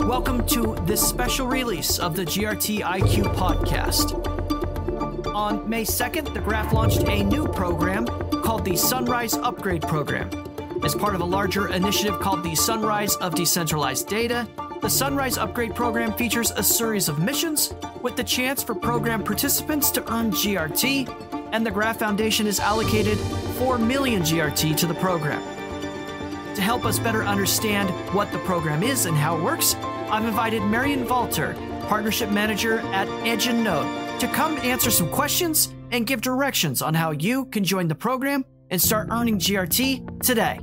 Welcome to this special release of the GRT IQ podcast. On May 2nd, the Graph launched a new program called the Sunrise Upgrade Program. As part of a larger initiative called the Sunrise of Decentralized Data, the Sunrise Upgrade Program features a series of missions with the chance for program participants to earn GRT, and the Graph Foundation has allocated 4 million GRT to the program. To help us better understand what the program is and how it works, I've invited Marian Walter, Partnership Manager at Edge and Node, to come answer some questions and give directions on how you can join the program and start earning GRT today.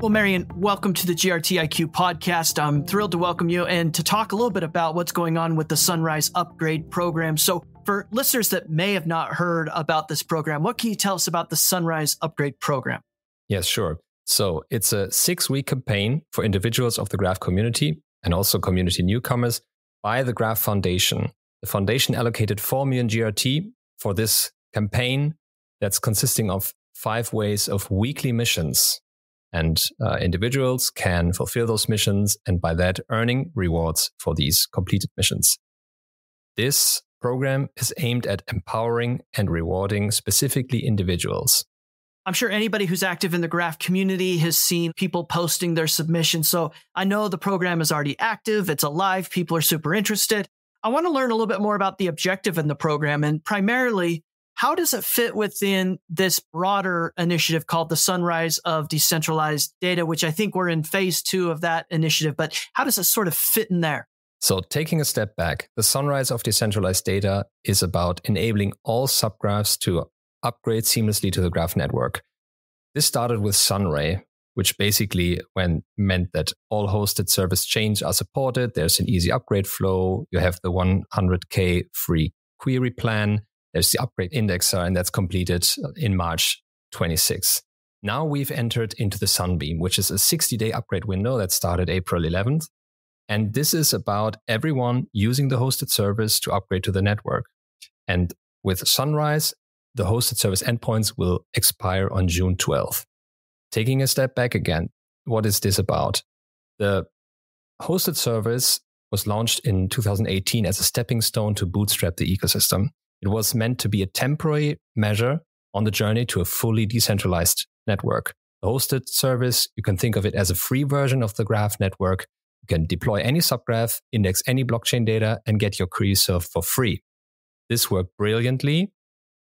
Well, Marion, welcome to the GRT IQ podcast. I'm thrilled to welcome you and to talk a little bit about what's going on with the Sunrise Upgrade program. So, for listeners that may have not heard about this program, what can you tell us about the Sunrise Upgrade program? Yes, sure. So, it's a six week campaign for individuals of the Graph community and also community newcomers by the Graph Foundation. The foundation allocated 4 million GRT for this campaign that's consisting of five ways of weekly missions and uh, individuals can fulfill those missions and by that earning rewards for these completed missions. This program is aimed at empowering and rewarding specifically individuals. I'm sure anybody who's active in the graph community has seen people posting their submissions. So I know the program is already active, it's alive, people are super interested. I want to learn a little bit more about the objective in the program and primarily how does it fit within this broader initiative called the Sunrise of Decentralized Data, which I think we're in phase two of that initiative, but how does it sort of fit in there? So, taking a step back, the Sunrise of Decentralized Data is about enabling all subgraphs to upgrade seamlessly to the graph network. This started with Sunray, which basically when meant that all hosted service chains are supported. There's an easy upgrade flow. You have the 100K free query plan. There's the upgrade indexer, and that's completed in March 26. Now we've entered into the Sunbeam, which is a 60 day upgrade window that started April 11th. And this is about everyone using the hosted service to upgrade to the network. And with Sunrise, the hosted service endpoints will expire on June 12th. Taking a step back again, what is this about? The hosted service was launched in 2018 as a stepping stone to bootstrap the ecosystem. It was meant to be a temporary measure on the journey to a fully decentralized network. The hosted service, you can think of it as a free version of the graph network. Can deploy any subgraph, index any blockchain data, and get your query served for free. This worked brilliantly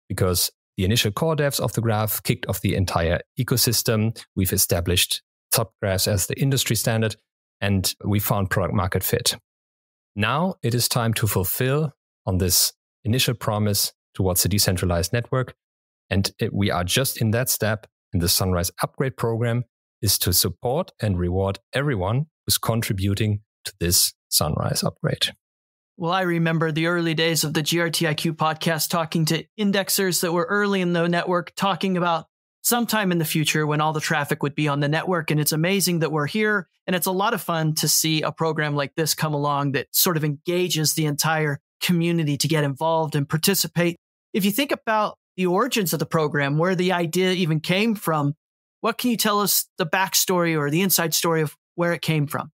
because the initial core devs of the graph kicked off the entire ecosystem. We've established subgraphs as the industry standard, and we found product market fit. Now it is time to fulfill on this initial promise towards a decentralized network. And it, we are just in that step. And the Sunrise Upgrade Program is to support and reward everyone who's contributing to this Sunrise upgrade. Well, I remember the early days of the GRTIQ podcast talking to indexers that were early in the network, talking about sometime in the future when all the traffic would be on the network. And it's amazing that we're here. And it's a lot of fun to see a program like this come along that sort of engages the entire community to get involved and participate. If you think about the origins of the program, where the idea even came from, what can you tell us the backstory or the inside story of where it came from?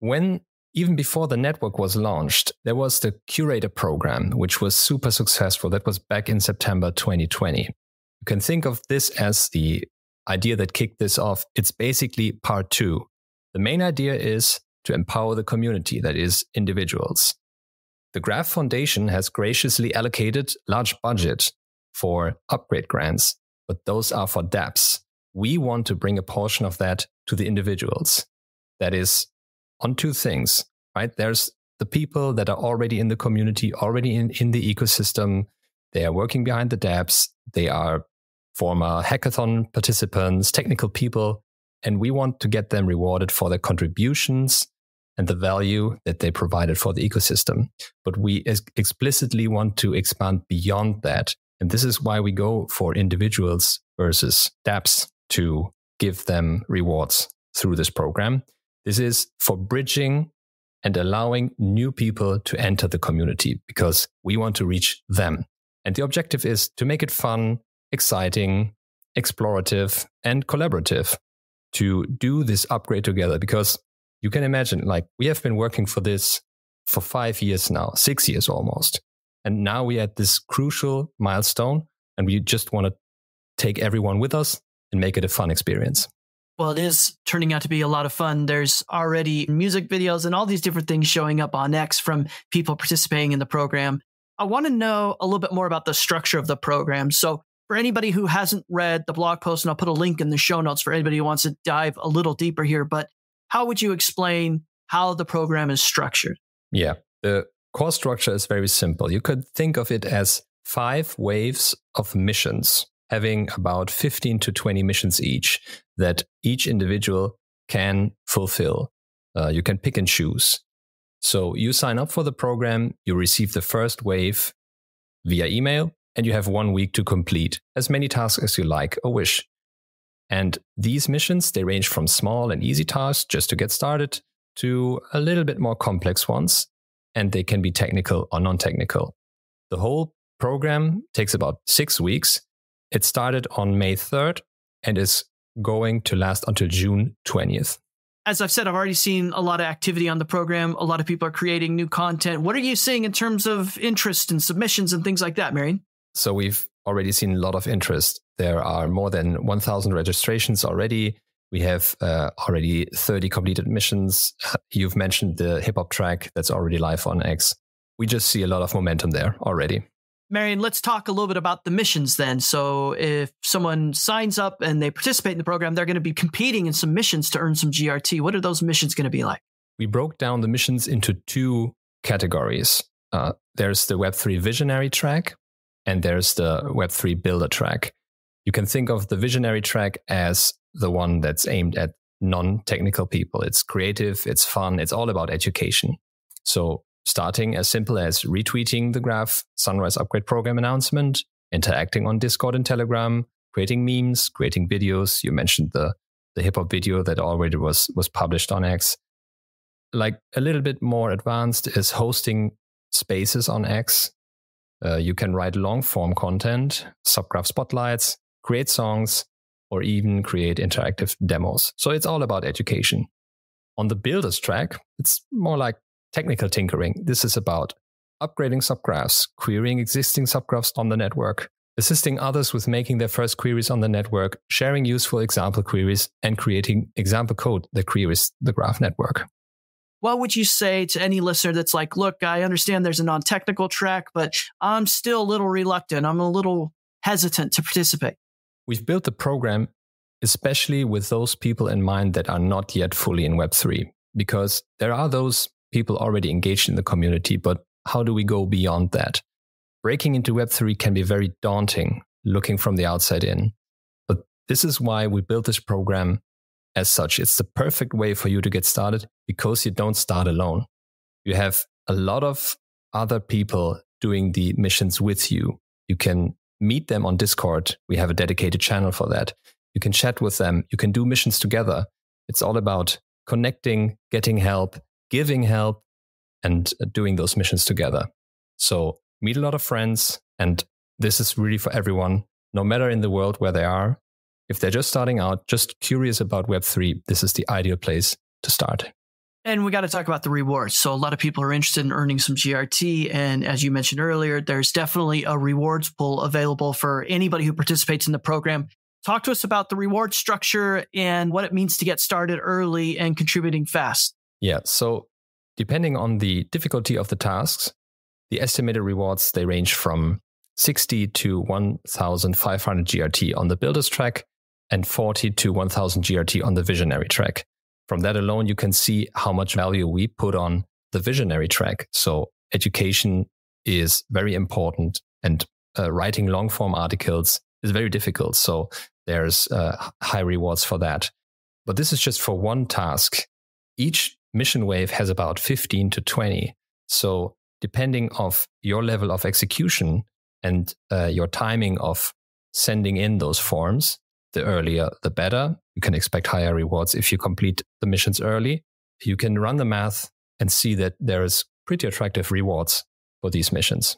When even before the network was launched, there was the Curator program, which was super successful. That was back in September 2020. You can think of this as the idea that kicked this off. It's basically part two. The main idea is to empower the community, that is, individuals. The Graph Foundation has graciously allocated large budget for upgrade grants, but those are for dApps. We want to bring a portion of that to the individuals. That is on two things, right? There's the people that are already in the community, already in, in the ecosystem. They are working behind the dApps. They are former hackathon participants, technical people, and we want to get them rewarded for their contributions and the value that they provided for the ecosystem. But we explicitly want to expand beyond that. And this is why we go for individuals versus dApps to give them rewards through this program. This is for bridging and allowing new people to enter the community because we want to reach them. And the objective is to make it fun, exciting, explorative, and collaborative to do this upgrade together because you can imagine, like, we have been working for this for five years now, six years almost. And now we're at this crucial milestone, and we just want to take everyone with us and make it a fun experience. Well, it is turning out to be a lot of fun. There's already music videos and all these different things showing up on X from people participating in the program. I want to know a little bit more about the structure of the program. So, for anybody who hasn't read the blog post, and I'll put a link in the show notes for anybody who wants to dive a little deeper here, but how would you explain how the program is structured? Yeah, the core structure is very simple. You could think of it as five waves of missions having about 15 to 20 missions each that each individual can fulfill. Uh, you can pick and choose. So you sign up for the program, you receive the first wave via email, and you have one week to complete as many tasks as you like or wish. And these missions, they range from small and easy tasks just to get started to a little bit more complex ones, and they can be technical or non technical. The whole program takes about six weeks it started on May 3rd and is going to last until June 20th. As I've said, I've already seen a lot of activity on the program. A lot of people are creating new content. What are you seeing in terms of interest and submissions and things like that, Marian? So we've already seen a lot of interest. There are more than 1,000 registrations already. We have uh, already 30 completed missions. You've mentioned the hip hop track that's already live on X. We just see a lot of momentum there already. Marian, let's talk a little bit about the missions then. So, if someone signs up and they participate in the program, they're going to be competing in some missions to earn some GRT. What are those missions going to be like? We broke down the missions into two categories. Uh, there's the Web3 visionary track, and there's the Web3 builder track. You can think of the visionary track as the one that's aimed at non technical people. It's creative, it's fun, it's all about education. So starting as simple as retweeting the graph Sunrise Upgrade Program announcement, interacting on Discord and Telegram, creating memes, creating videos. You mentioned the the hip hop video that already was was published on X. Like a little bit more advanced is hosting spaces on X. Uh, you can write long form content, subgraph spotlights, create songs, or even create interactive demos. So it's all about education. On the builders track, it's more like technical tinkering. This is about upgrading subgraphs, querying existing subgraphs on the network, assisting others with making their first queries on the network, sharing useful example queries, and creating example code that queries the graph network. What would you say to any listener that's like, look, I understand there's a non technical track, but I'm still a little reluctant. I'm a little hesitant to participate. We've built the program especially with those people in mind that are not yet fully in Web3, because there are those people already engaged in the community, but how do we go beyond that? Breaking into Web3 can be very daunting looking from the outside in. But this is why we built this program as such. It's the perfect way for you to get started because you don't start alone. You have a lot of other people doing the missions with you. You can meet them on Discord. We have a dedicated channel for that. You can chat with them. You can do missions together. It's all about connecting, getting help, giving help and uh, doing those missions together. So meet a lot of friends. And this is really for everyone, no matter in the world where they are. If they're just starting out, just curious about Web3, this is the ideal place to start. And we got to talk about the rewards. So a lot of people are interested in earning some GRT. And as you mentioned earlier, there's definitely a rewards pool available for anybody who participates in the program. Talk to us about the reward structure and what it means to get started early and contributing fast. Yeah. So depending on the difficulty of the tasks, the estimated rewards they range from 60 to 1,500 GRT on the builders track and 40 to 1,000 GRT on the visionary track. From that alone, you can see how much value we put on the visionary track. So education is very important and uh, writing long form articles is very difficult. So there's uh, high rewards for that. But this is just for one task. Each mission wave has about 15 to 20. So depending of your level of execution and uh, your timing of sending in those forms, the earlier, the better. You can expect higher rewards if you complete the missions early. You can run the math and see that there is pretty attractive rewards for these missions.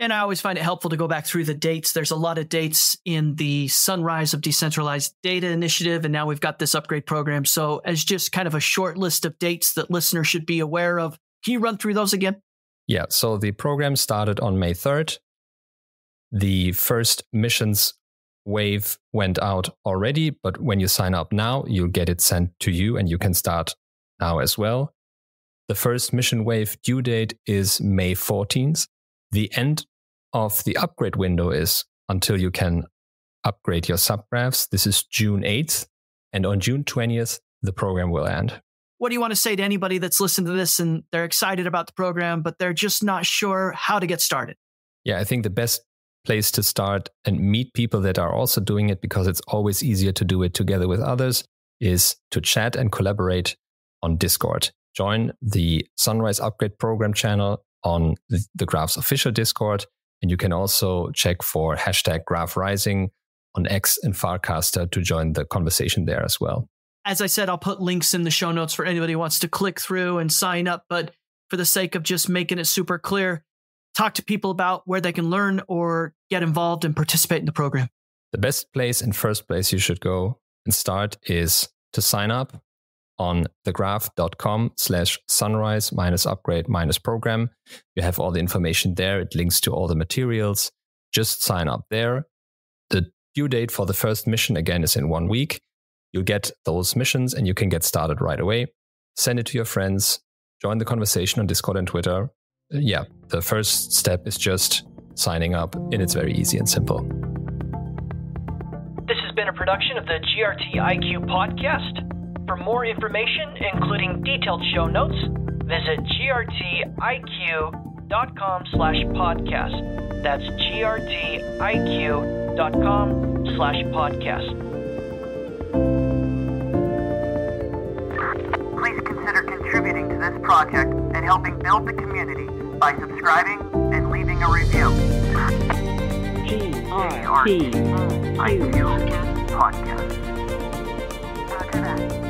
And I always find it helpful to go back through the dates. There's a lot of dates in the Sunrise of Decentralized Data Initiative, and now we've got this upgrade program. So, as just kind of a short list of dates that listeners should be aware of, can you run through those again? Yeah. So, the program started on May 3rd. The first missions wave went out already, but when you sign up now, you'll get it sent to you and you can start now as well. The first mission wave due date is May 14th. The end of the upgrade window is until you can upgrade your subgraphs. This is June 8th. And on June 20th, the program will end. What do you want to say to anybody that's listened to this and they're excited about the program, but they're just not sure how to get started? Yeah, I think the best place to start and meet people that are also doing it because it's always easier to do it together with others is to chat and collaborate on Discord. Join the Sunrise Upgrade Program channel on the Graph's official Discord and you can also check for hashtag Graph Rising on X and Farcaster to join the conversation there as well. As I said, I'll put links in the show notes for anybody who wants to click through and sign up. But for the sake of just making it super clear, talk to people about where they can learn or get involved and participate in the program. The best place and first place you should go and start is to sign up on thegraph.com slash sunrise minus upgrade minus program. You have all the information there. It links to all the materials. Just sign up there. The due date for the first mission again is in one week. You'll get those missions and you can get started right away. Send it to your friends. Join the conversation on Discord and Twitter. Yeah, the first step is just signing up, and it's very easy and simple. This has been a production of the GRT IQ podcast. For more information, including detailed show notes, visit grtiq.com slash podcast. That's grtiq.com slash podcast. Please consider contributing to this project and helping build the community by subscribing and leaving a review. G-R-T-I-Q Podcast. Roger that.